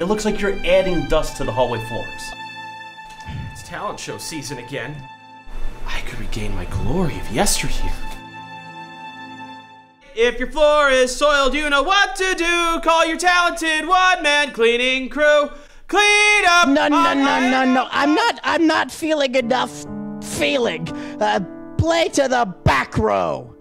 It looks like you're adding dust to the hallway floors. It's talent show season again. I could regain my glory of yesteryear. If your floor is soiled, you know what to do. Call your talented one-man cleaning crew. Clean up. No, no, no, no, no. I'm not. I'm not feeling enough. Feeling. Uh, play to the back row.